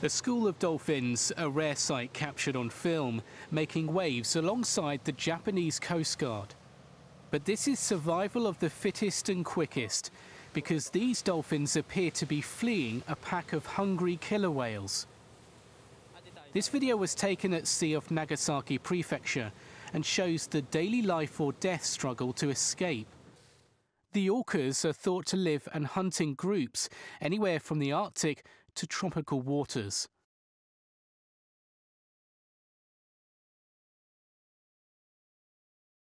A school of dolphins, a rare sight captured on film, making waves alongside the Japanese Coast Guard. But this is survival of the fittest and quickest, because these dolphins appear to be fleeing a pack of hungry killer whales. This video was taken at sea off Nagasaki Prefecture and shows the daily life or death struggle to escape. The orcas are thought to live and hunt in groups, anywhere from the Arctic to tropical waters.